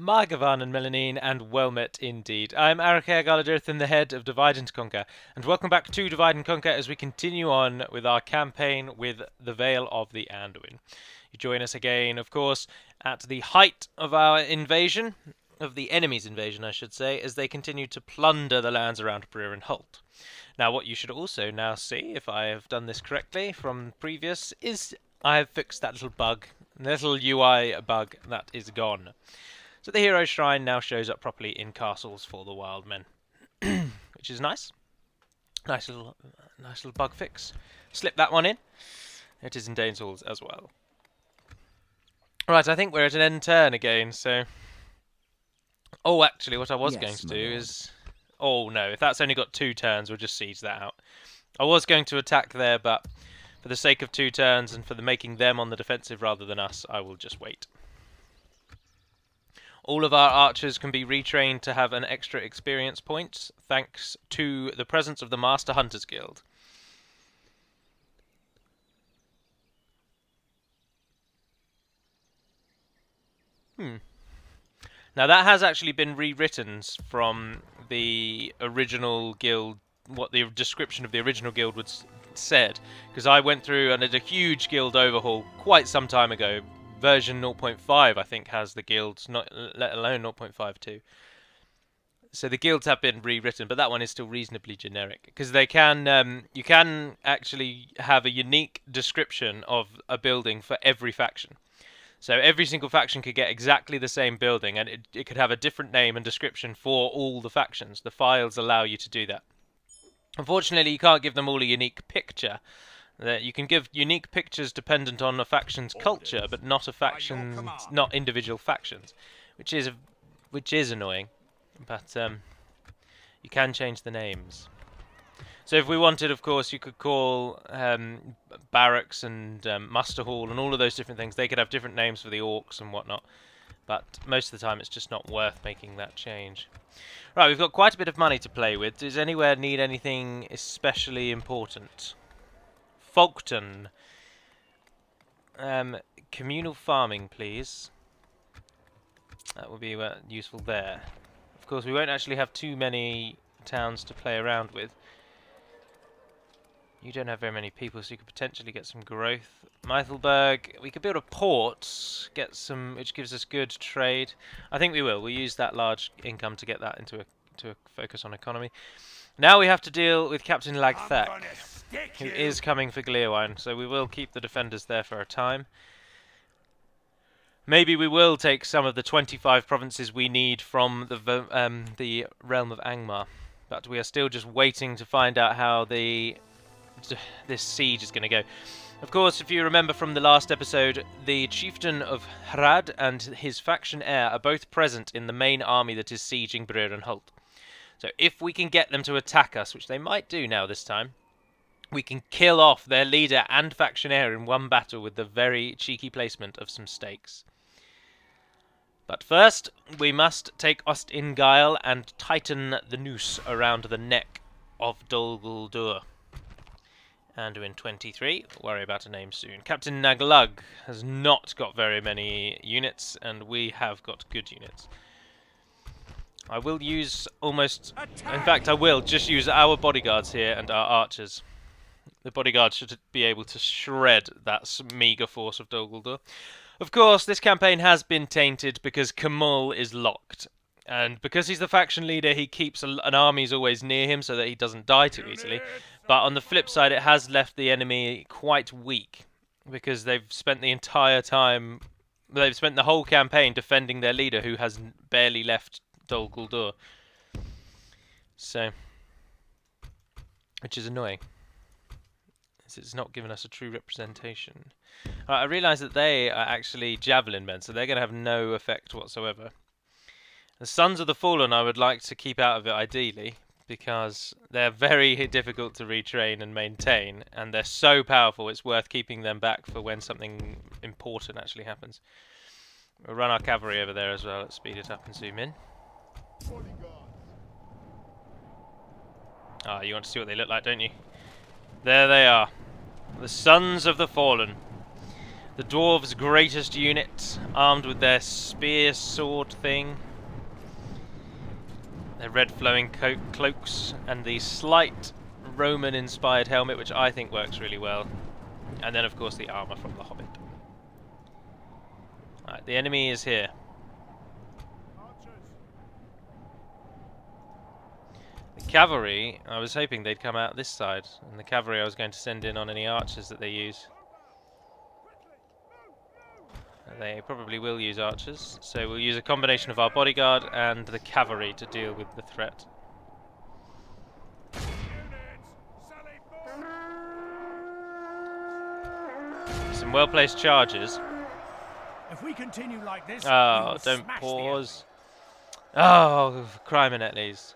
Margavan and Melanine, and well met indeed. I'm Arachîr Galudirithon, the head of Divide and Conquer, and welcome back to Divide and Conquer as we continue on with our campaign with the Vale of the Anduin. You join us again, of course, at the height of our invasion, of the enemy's invasion, I should say, as they continue to plunder the lands around Breer and Holt. Now, what you should also now see, if I have done this correctly from previous, is I have fixed that little bug, little UI bug that is gone. So the hero shrine now shows up properly in castles for the wild men, which is nice. Nice little, nice little bug fix. Slip that one in. It is in Dane's as well. Right, I think we're at an end turn again, so... Oh, actually, what I was yes, going to do Lord. is... Oh, no, if that's only got two turns, we'll just siege that out. I was going to attack there, but for the sake of two turns and for the making them on the defensive rather than us, I will just wait. All of our archers can be retrained to have an extra experience point, thanks to the presence of the Master Hunters Guild. Hmm. Now that has actually been rewritten from the original guild, what the description of the original guild would said, because I went through and did a huge guild overhaul quite some time ago, version 0.5 I think has the guilds, not let alone 0.52. So the guilds have been rewritten, but that one is still reasonably generic because they can um, you can actually have a unique description of a building for every faction. So every single faction could get exactly the same building, and it, it could have a different name and description for all the factions. The files allow you to do that. Unfortunately, you can't give them all a unique picture, that you can give unique pictures dependent on a faction's culture, but not a faction, not individual factions, which is which is annoying. But um, you can change the names. So if we wanted, of course, you could call um, barracks and um, muster hall and all of those different things. They could have different names for the orcs and whatnot. But most of the time, it's just not worth making that change. Right, we've got quite a bit of money to play with. Does anywhere need anything especially important? Folkton. Um, communal farming, please. That would be uh, useful there. Of course, we won't actually have too many towns to play around with. You don't have very many people, so you could potentially get some growth. Meithelberg, we could build a port, get some, which gives us good trade. I think we will. We'll use that large income to get that into a to focus on economy. Now we have to deal with Captain Lagthek who is coming for Gleerwine, so we will keep the defenders there for a time. Maybe we will take some of the 25 provinces we need from the um, the realm of Angmar, but we are still just waiting to find out how the this siege is going to go. Of course, if you remember from the last episode, the chieftain of Harad and his faction heir are both present in the main army that is sieging Breer and Holt. So if we can get them to attack us, which they might do now this time, we can kill off their leader and factionaire in one battle with the very cheeky placement of some stakes. But first, we must take Ostingael and tighten the noose around the neck of Dol Guldur. Anduin 23, worry about a name soon. Captain Naglug has not got very many units, and we have got good units. I will use almost... In fact, I will just use our bodyguards here and our archers. The bodyguard should be able to shred that meager force of Dol Guldur. Of course, this campaign has been tainted because Khamûl is locked. And because he's the faction leader, he keeps an armies always near him so that he doesn't die too easily. But on the flip side, it has left the enemy quite weak. Because they've spent the entire time... They've spent the whole campaign defending their leader who has barely left Dol Guldur. So... Which is annoying it's not given us a true representation. Uh, I realise that they are actually javelin men, so they're going to have no effect whatsoever. The Sons of the Fallen I would like to keep out of it ideally, because they're very difficult to retrain and maintain, and they're so powerful it's worth keeping them back for when something important actually happens. We'll run our cavalry over there as well, let's speed it up and zoom in. Ah, oh, you want to see what they look like, don't you? There they are. The Sons of the Fallen. The dwarves' greatest unit, armed with their spear sword thing, their red flowing cloaks, and the slight Roman inspired helmet, which I think works really well. And then, of course, the armour from the Hobbit. Right, the enemy is here. The cavalry, I was hoping they'd come out this side, and the cavalry I was going to send in on any archers that they use. They probably will use archers, so we'll use a combination of our bodyguard and the cavalry to deal with the threat. Some well-placed charges. If we continue like this, oh, don't pause. Ah, oh, crime at least.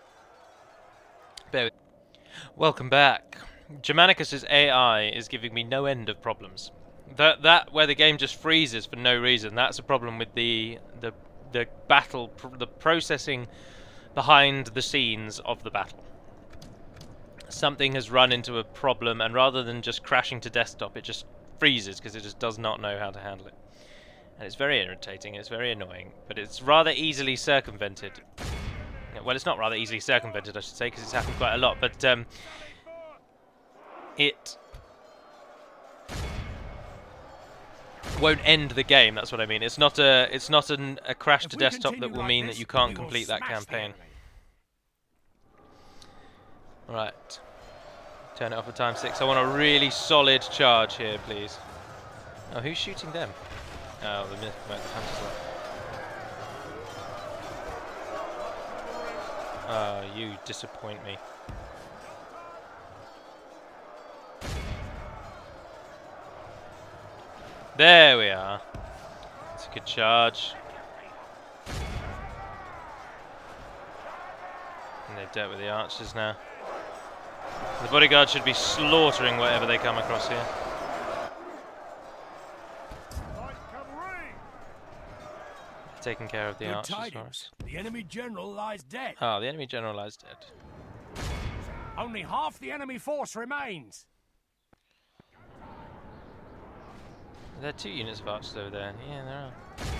Welcome back. Germanicus's AI is giving me no end of problems. That that where the game just freezes for no reason. That's a problem with the the the battle, the processing behind the scenes of the battle. Something has run into a problem, and rather than just crashing to desktop, it just freezes because it just does not know how to handle it. And it's very irritating, it's very annoying, but it's rather easily circumvented. Well, it's not rather easily circumvented, I should say, because it's happened quite a lot, but um, it won't end the game. That's what I mean. It's not a it's not an, a crash to desktop that will like mean this, that you can't complete that campaign. Right. Turn it off at time six. I want a really solid charge here, please. Oh, who's shooting them? Oh, the, the hunters. Oh, you disappoint me. There we are. It's a good charge. And they've dealt with the archers now. The bodyguard should be slaughtering whatever they come across here. Taking care of the good archers tidings. The enemy general lies dead. Ah, oh, the enemy general lies dead. Only half the enemy force remains. There are two units of archers over there. Yeah, there are.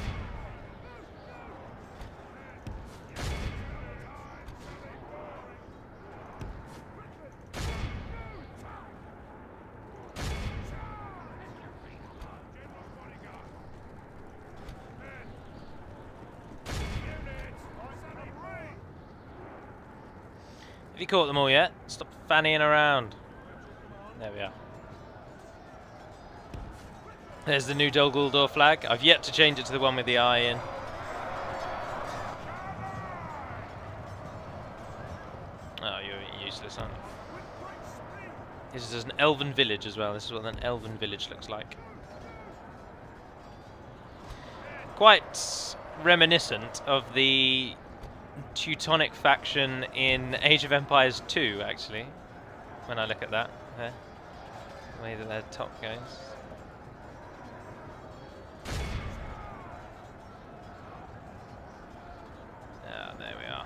Have you caught them all yet? Stop fannying around. There we are. There's the new Dol Guldur flag. I've yet to change it to the one with the eye in. Oh, you're useless, aren't you? This is an elven village as well. This is what an elven village looks like. Quite reminiscent of the Teutonic faction in Age of Empires 2, actually. When I look at that, there. the way that their top goes. Ah,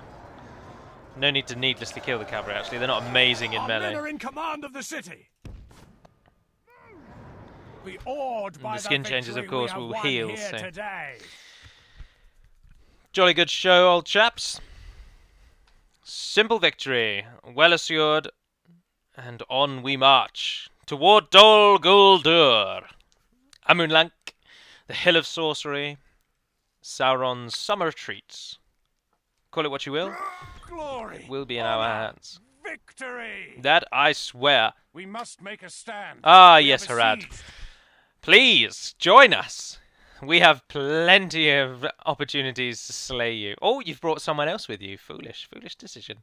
no need to needlessly kill the cavalry, actually. They're not amazing in Our melee. Men are in command of the city. We awed by the skin changes, of course, will heal. So. Today. Jolly good show, old chaps. Simple victory, well assured, and on we march toward Dol Guldur, Amon Lanc, the Hill of Sorcery, Sauron's summer retreats. Call it what you will. Glory will be in our hands. Victory! That I swear. We must make a stand. Ah, we yes, Harad. Please join us. We have plenty of opportunities to slay you. Oh, you've brought someone else with you. Foolish, foolish decision.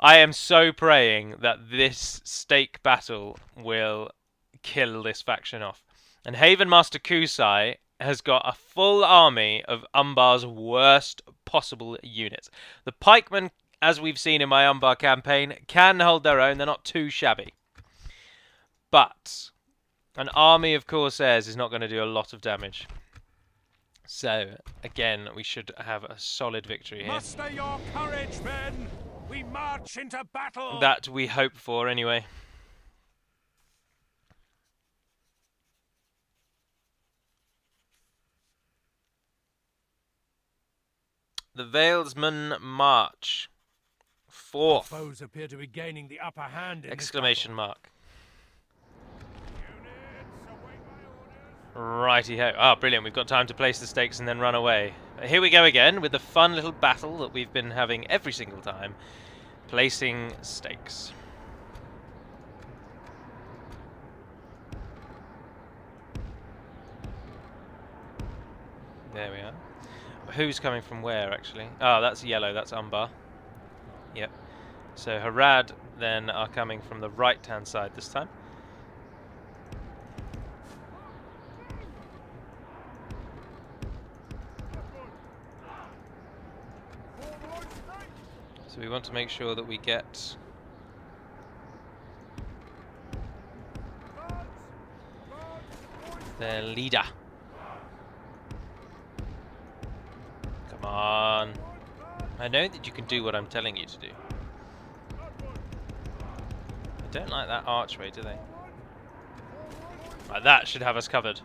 I am so praying that this stake battle will kill this faction off. And Haven Master Kusai has got a full army of Umbar's worst possible units. The pikemen, as we've seen in my Umbar campaign, can hold their own. They're not too shabby. But an army of Corsairs is not going to do a lot of damage. So, again, we should have a solid victory here. Muster your courage, men! We march into battle! That we hope for, anyway. The Valesmen March. Fourth. Our foes appear to be gaining the upper hand. Exclamation mark. Righty ho. Ah, brilliant. We've got time to place the stakes and then run away. Here we go again with the fun little battle that we've been having every single time. Placing stakes. There we are. Who's coming from where, actually? Oh, that's yellow. That's Umbar. Yep. So Harad then are coming from the right-hand side this time. So we want to make sure that we get their leader. Come on. I know that you can do what I'm telling you to do. I don't like that archway, do they? Right, that should have us covered.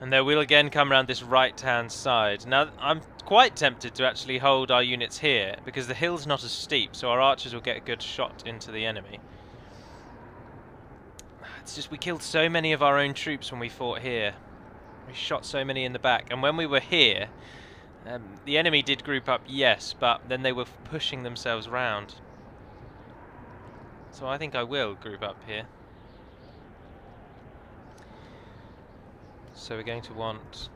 And they will again come around this right-hand side. Now, I'm quite tempted to actually hold our units here, because the hill's not as steep, so our archers will get a good shot into the enemy. It's just we killed so many of our own troops when we fought here. We shot so many in the back, and when we were here, um, the enemy did group up, yes, but then they were pushing themselves round. So I think I will group up here. So we're going to want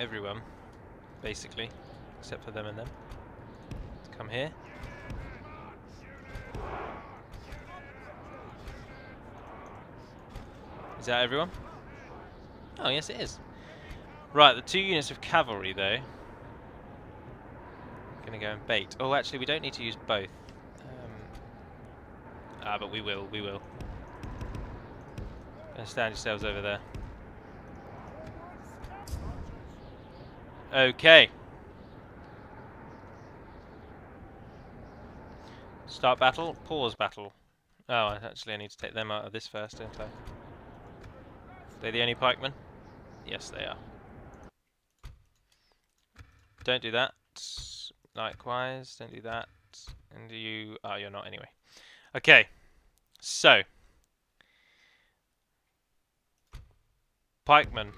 everyone, basically, except for them and them, to come here. Is that everyone? Oh, yes it is. Right, the two units of cavalry, though. Gonna go and bait. Oh, actually, we don't need to use both. Um, ah, but we will, we will. Gonna stand yourselves over there. Okay. Start battle, pause battle. Oh, actually I need to take them out of this first, don't I? They the only pikemen? Yes, they are. Don't do that. Likewise, don't do that. And you... Oh, you're not anyway. Okay. So. Pikemen.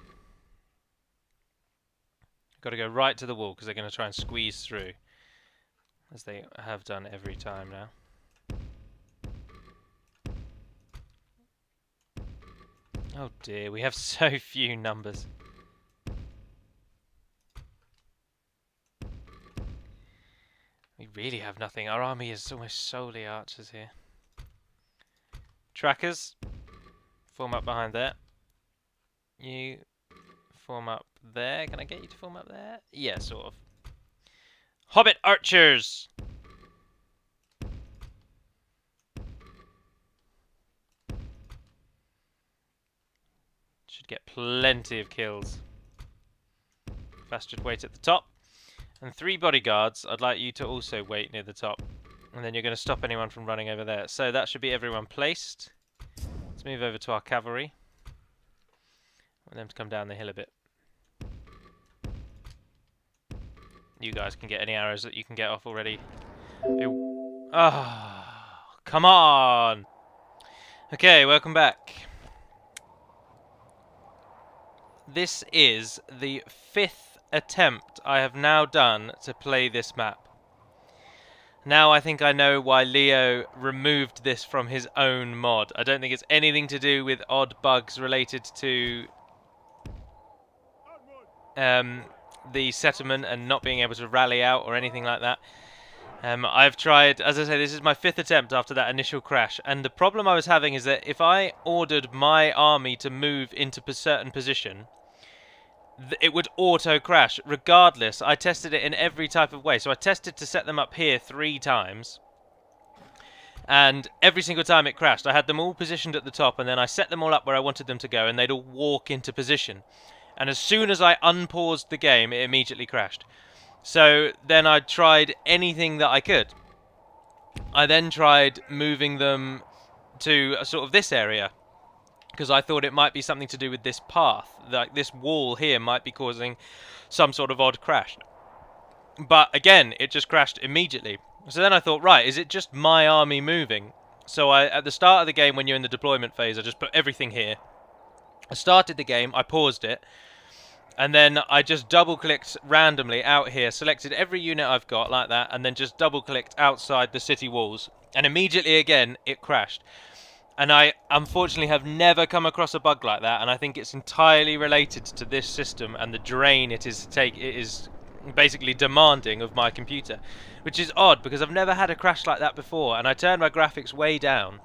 Got to go right to the wall because they're going to try and squeeze through. As they have done every time now. Oh dear, we have so few numbers. We really have nothing. Our army is almost solely archers here. Trackers, form up behind there. You form up there. Can I get you to form up there? Yeah, sort of. Hobbit archers! Should get plenty of kills. Should wait at the top. And three bodyguards, I'd like you to also wait near the top. And then you're going to stop anyone from running over there. So that should be everyone placed. Let's move over to our cavalry. Want them to come down the hill a bit. You guys can get any arrows that you can get off already. Ah, oh, come on! Okay, welcome back. This is the fifth attempt I have now done to play this map. Now I think I know why Leo removed this from his own mod. I don't think it's anything to do with odd bugs related to um, the settlement and not being able to rally out or anything like that. Um, I've tried, as I say, this is my fifth attempt after that initial crash, and the problem I was having is that if I ordered my army to move into a certain position, it would auto crash regardless. I tested it in every type of way. So I tested to set them up here three times. And every single time it crashed. I had them all positioned at the top and then I set them all up where I wanted them to go and they'd all walk into position. And as soon as I unpaused the game, it immediately crashed. So then I tried anything that I could. I then tried moving them to sort of this area because I thought it might be something to do with this path. Like this wall here might be causing some sort of odd crash. But again, it just crashed immediately. So then I thought, right, is it just my army moving? So I, at the start of the game, when you're in the deployment phase, I just put everything here. I started the game, I paused it, and then I just double clicked randomly out here, selected every unit I've got like that, and then just double clicked outside the city walls. And immediately again, it crashed. And I unfortunately have never come across a bug like that, and I think it's entirely related to this system and the drain it is take it is basically demanding of my computer. Which is odd because I've never had a crash like that before, and I turned my graphics way down.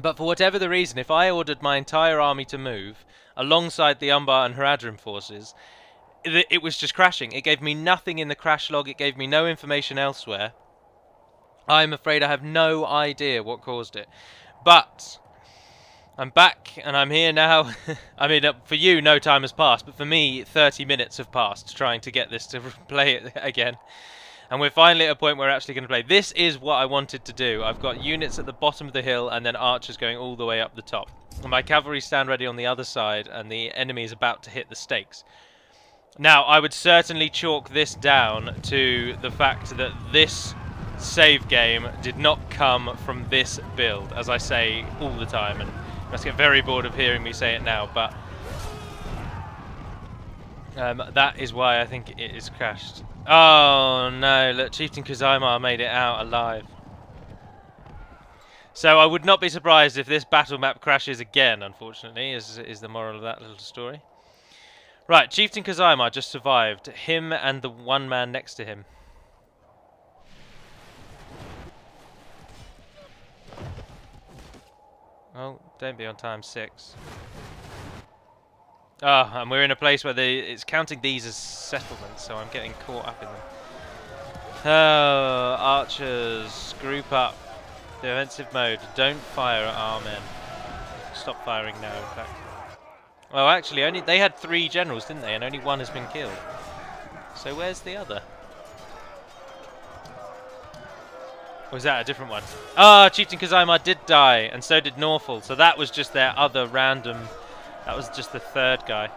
But for whatever the reason, if I ordered my entire army to move, alongside the Umbar and Haradrim forces, it was just crashing. It gave me nothing in the crash log, it gave me no information elsewhere. I'm afraid I have no idea what caused it. But I'm back and I'm here now. I mean, uh, for you, no time has passed, but for me, 30 minutes have passed trying to get this to play it again. And we're finally at a point where we're actually going to play. This is what I wanted to do. I've got units at the bottom of the hill and then archers going all the way up the top. My cavalry stand ready on the other side and the enemy is about to hit the stakes. Now, I would certainly chalk this down to the fact that this save game did not come from this build, as I say all the time, and you must get very bored of hearing me say it now, but um, that is why I think it is crashed. Oh no, look, Chieftain Kuzaimar made it out alive. So I would not be surprised if this battle map crashes again, unfortunately, is, is the moral of that little story. Right, Chieftain Kuzaimar just survived. Him and the one man next to him. Oh, don't be on time six. Oh, and we're in a place where they, it's counting these as settlements, so I'm getting caught up in them. Oh, archers, group up. Defensive mode, don't fire at our men. Stop firing now, in fact. Well, actually, only they had three generals, didn't they? And only one has been killed. So where's the other? was that a different one? Ah, oh, Chieftain Kuzaimar did die, and so did Norful. So that was just their other random... That was just the third guy.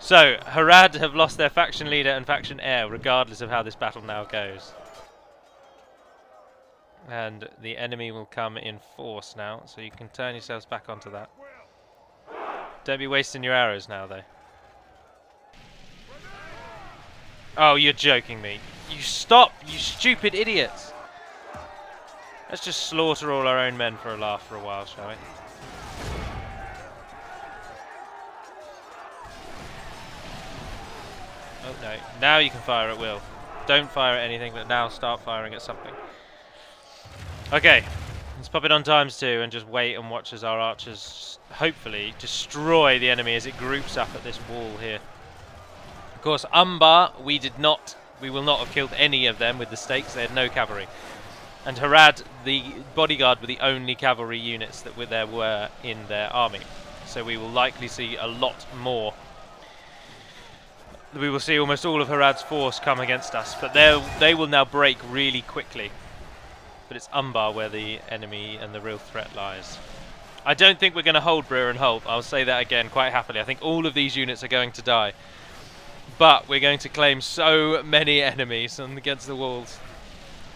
So, Harad have lost their faction leader and faction heir, regardless of how this battle now goes. And the enemy will come in force now, so you can turn yourselves back onto that. Don't be wasting your arrows now, though. Oh, you're joking me. You stop, you stupid idiots! Let's just slaughter all our own men for a laugh for a while, shall we? Oh no, now you can fire at will. Don't fire at anything, but now start firing at something. Okay, let's pop it on times two and just wait and watch as our archers hopefully destroy the enemy as it groups up at this wall here. Of course, Umbar, we did not, we will not have killed any of them with the stakes, they had no cavalry. And Harad, the bodyguard, were the only cavalry units that were there were in their army. So we will likely see a lot more. We will see almost all of Harad's force come against us, but they will now break really quickly. But it's Umbar where the enemy and the real threat lies. I don't think we're going to hold Breer and Holt. I'll say that again quite happily. I think all of these units are going to die. But we're going to claim so many enemies against the walls.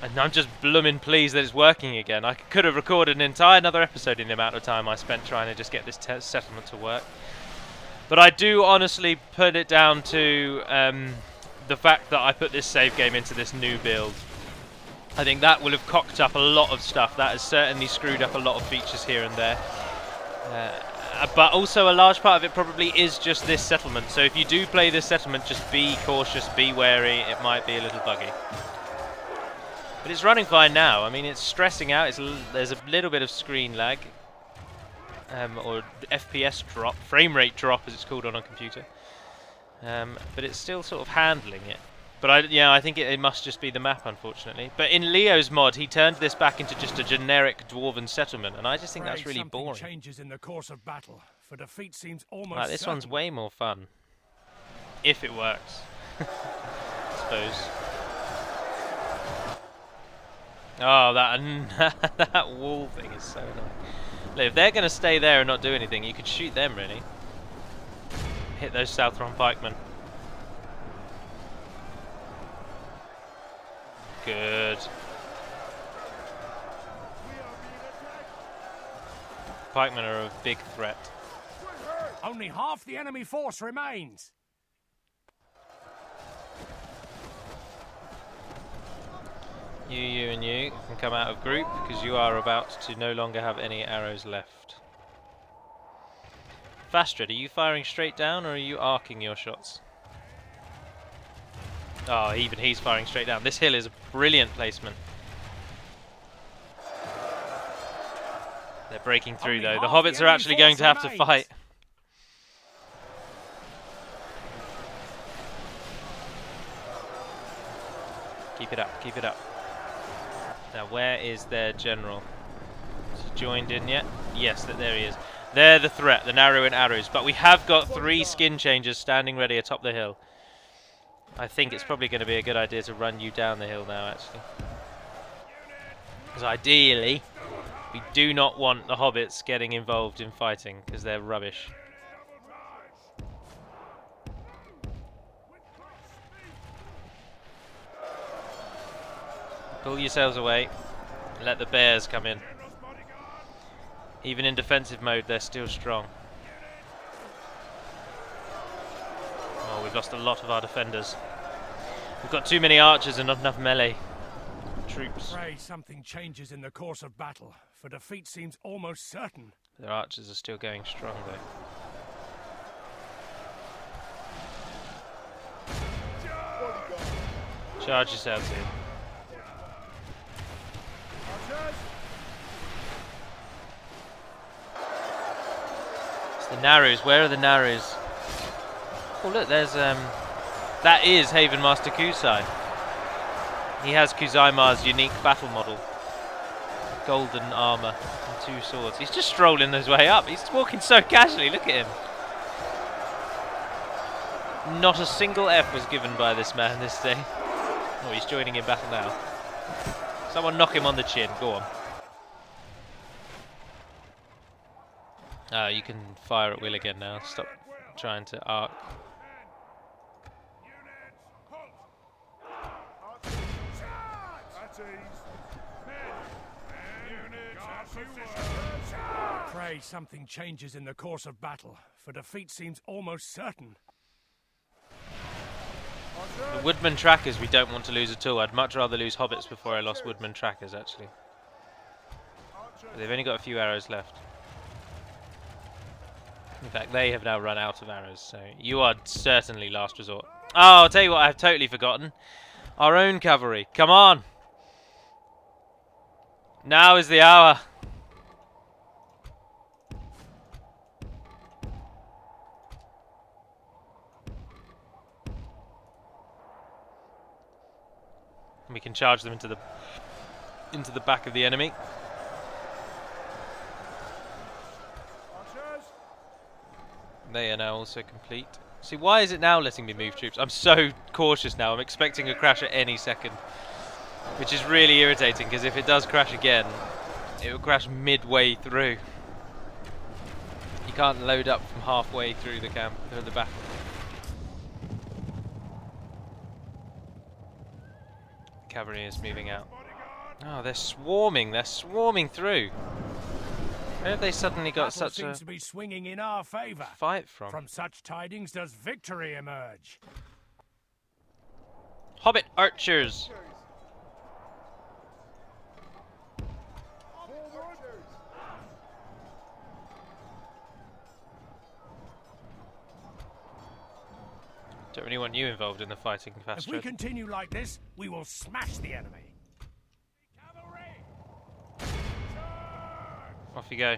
And I'm just blooming pleased that it's working again. I could have recorded an entire another episode in the amount of time I spent trying to just get this settlement to work. But I do honestly put it down to um, the fact that I put this save game into this new build. I think that will have cocked up a lot of stuff. That has certainly screwed up a lot of features here and there. Uh, but also a large part of it probably is just this settlement. So if you do play this settlement, just be cautious, be wary. It might be a little buggy. But it's running fine now. I mean, it's stressing out. It's there's a little bit of screen lag. Um, or FPS drop, frame rate drop as it's called on a computer. Um, but it's still sort of handling it. But I, yeah, I think it, it, must just be the map, unfortunately. But in Leo's mod, he turned this back into just a generic dwarven settlement, and I just think that's really boring. changes in the course of battle, for defeat seems almost. This certain. one's way more fun, if it works. I suppose. Oh, that that wall thing is so annoying. Look, if they're going to stay there and not do anything, you could shoot them, really. Hit those Southron pikemen. Good. Pikemen are a big threat. Only half the enemy force remains. You, you, and you can come out of group because you are about to no longer have any arrows left. Vastred, are you firing straight down or are you arcing your shots? Oh, even he's firing straight down. This hill is a brilliant placement. They're breaking through though. The hobbits are actually going to have to fight. Keep it up, keep it up. Now, where is their general? He joined in yet? Yes, there he is. They're the threat, the narrow and arrows. But we have got three skin changers standing ready atop the hill. I think it's probably going to be a good idea to run you down the hill now, actually. Because ideally, we do not want the hobbits getting involved in fighting, because they're rubbish. Pull yourselves away. Let the bears come in. Even in defensive mode, they're still strong. Oh, we've lost a lot of our defenders. We've got too many archers and not enough melee troops. Pray something changes in the course of battle, for defeat seems almost certain. Their archers are still going strong though. Charge yourselves in. The Narrows. Where are the Narrows? Oh look, there's um, that is Haven Master Kusai. He has Kuzaimar's unique battle model, golden armor and two swords. He's just strolling his way up. He's walking so casually. Look at him. Not a single F was given by this man this day. Oh, he's joining in battle now. Someone knock him on the chin. Go on. Ah, you can fire at will again now. Stop trying to arc. Pray something changes in the course of battle, for defeat seems almost certain. The woodman trackers we don't want to lose at all. I'd much rather lose hobbits before I lost woodman trackers, actually. But they've only got a few arrows left. In fact, they have now run out of arrows, so you are certainly last resort. Oh, I'll tell you what, I've totally forgotten. Our own cavalry. Come on! Now is the hour. We can charge them into the into the back of the enemy. They are now also complete. See, why is it now letting me move troops? I'm so cautious now. I'm expecting a crash at any second. Which is really irritating, because if it does crash again, it will crash midway through. You can't load up from halfway through the camp, through the battle. Cavalry is moving out. Oh, they're swarming. They're swarming through. Where have they suddenly got Battle such a seems to be swinging in our favour. fight from? From such tidings does victory emerge. Hobbit archers. Don't really want you involved in the fighting, If we continue like this, we will smash the enemy. Off you go.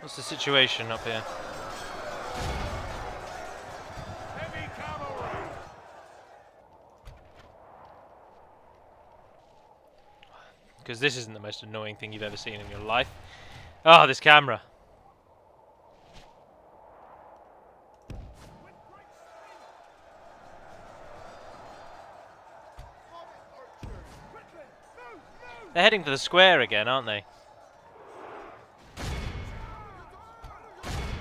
What's the situation up here? Because this isn't the most annoying thing you've ever seen in your life. Ah, this camera. They're heading for the square again, aren't they?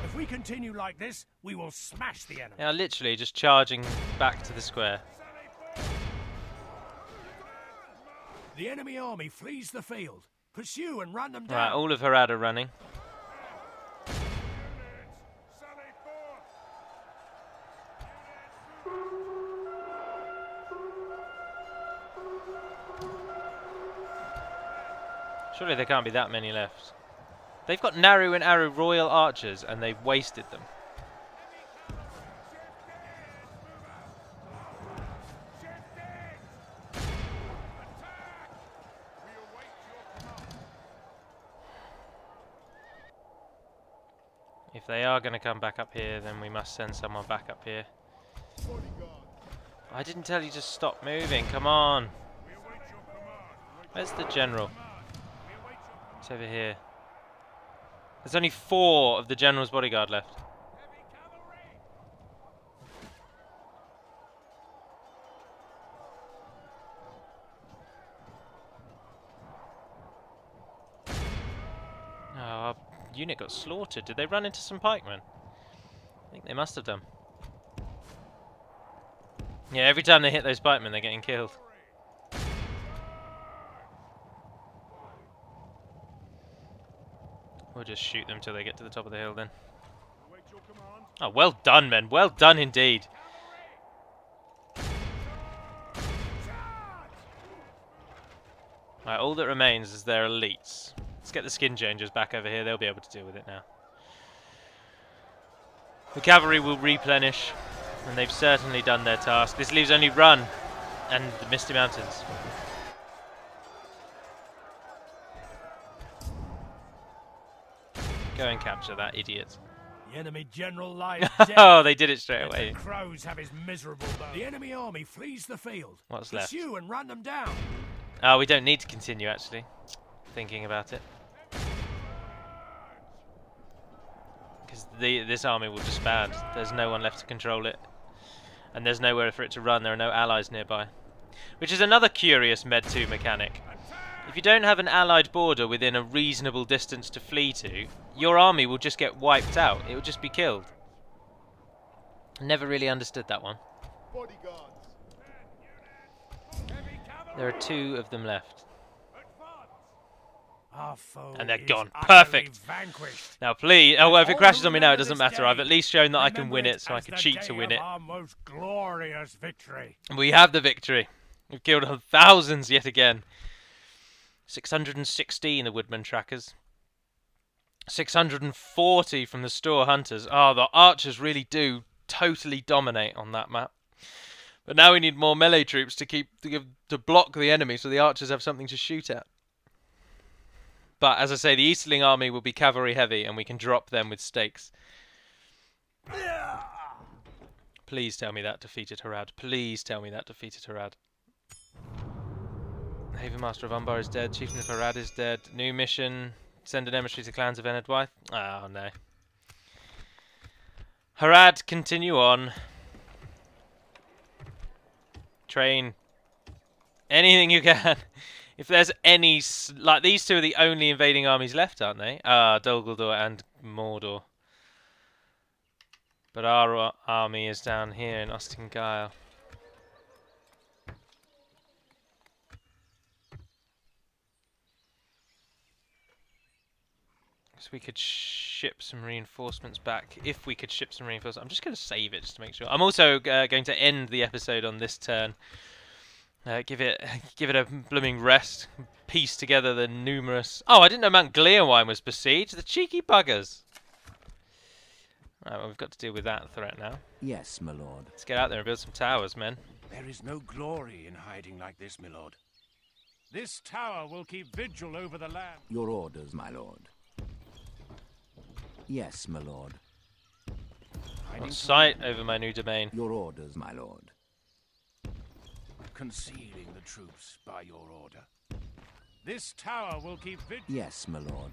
If we continue like this, we will smash the enemy. Yeah, literally just charging back to the square. The enemy army flees the field. Pursue and run them down. Right, all of Harad are running. Surely there can't be that many left. They've got Naru and Aru Royal Archers and they've wasted them. If they are going to come back up here, then we must send someone back up here. I didn't tell you to stop moving, come on! Where's the general? Over here. There's only four of the general's bodyguard left. Oh, our unit got slaughtered. Did they run into some pikemen? I think they must have done. Yeah, every time they hit those pikemen, they're getting killed. We'll just shoot them till they get to the top of the hill then. Oh, well done, men. Well done indeed. Right, all that remains is their elites. Let's get the skin changers back over here. They'll be able to deal with it now. The cavalry will replenish, and they've certainly done their task. This leaves only Rhûn and the Misty Mountains. Go and capture that idiot. The enemy general lies oh, dead. oh, they did it straight Let away. The crows have his miserable bow. The enemy army flees the field. What's left? Pursue and run them down. Oh, we don't need to continue actually. Thinking about it. Because this army will disband. There's no one left to control it. And there's nowhere for it to run. There are no allies nearby. Which is another curious Med 2 mechanic. If you don't have an allied border within a reasonable distance to flee to, your army will just get wiped out. It will just be killed. Never really understood that one. There are two of them left. And they're gone. Perfect. Vanquished. Now, please. Oh, well, if it crashes on me now, it doesn't matter. I've at least shown that I can win it, so I can cheat to win it. Our most glorious victory. We have the victory. We've killed thousands yet again. 616 the Woodman trackers. 640 from the store hunters. Oh, the archers really do totally dominate on that map. But now we need more melee troops to keep to, give, to block the enemy, so the archers have something to shoot at. But as I say, the Easterling army will be cavalry heavy, and we can drop them with stakes. Please tell me that defeated Harad. Please tell me that defeated Harad. Haven Master of Umbar is dead. Chieftain of Harad is dead. New mission. Send an emissary to clans of Enedwaith. Oh no. Harad, continue on. Train. Anything you can. If there's any... Like, these two are the only invading armies left, aren't they? Ah, Dol Guldur and Mordor. But our uh, army is down here in Austin Guile. So we could ship some reinforcements back. If we could ship some reinforcements. I'm just going to save it just to make sure. I'm also uh, going to end the episode on this turn. Uh, give it give it a blooming rest. Piece together the numerous... Oh, I didn't know Mount Gleerwine was besieged. The cheeky buggers. Right, well, we've got to deal with that threat now. Yes, my lord. Let's get out there and build some towers, men. There is no glory in hiding like this, my lord. This tower will keep vigil over the land. Your orders, my lord. Yes, my lord. Hiding On sight over my new domain. Your orders, my lord. concealing the troops by your order. This tower will keep vigil. Yes, my lord.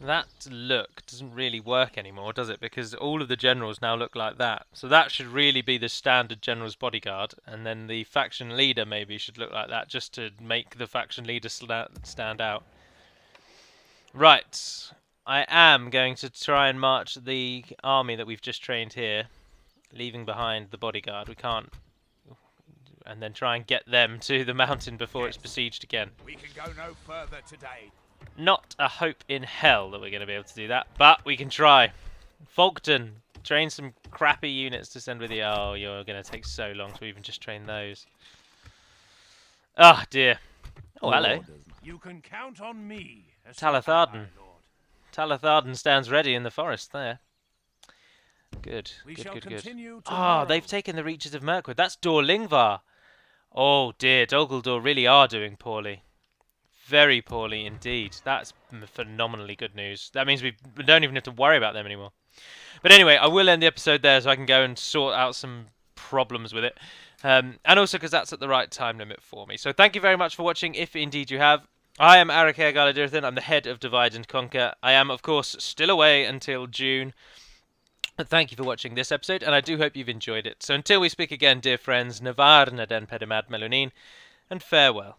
That look doesn't really work anymore, does it? Because all of the generals now look like that. So that should really be the standard general's bodyguard, and then the faction leader maybe should look like that, just to make the faction leader stand out. Right. I am going to try and march the army that we've just trained here, leaving behind the bodyguard. We can't. And then try and get them to the mountain before it's besieged again. We can go no further today. Not a hope in hell that we're going to be able to do that, but we can try. Folkton, train some crappy units to send with you. Oh, you're going to take so long to even just train those. Ah, dear. Oh, hello. Lord is my- You can count on me. as Talathardan. my lord. Talathardan stands ready in the forest there. Good, We good, shall good, good. continue Ah, they've taken the reaches of Mirkwood. That's Dor Lingvar. Oh dear, Dol Guldur really are doing poorly. Very poorly indeed. That's phenomenally good news. That means we we don't even have to worry about them anymore. But anyway, I will end the episode there so I can go and sort out some problems with it. Um, and also because that's at the right time limit for me. So thank you very much for watching, if indeed you have. I am Arachîr Galudirithon. I'm the head of Divide and Conquer. I am, of course, still away until June. But thank you for watching this episode, and I do hope you've enjoyed it. So until we speak again, dear friends, Navar Pedimad Melonin, and farewell.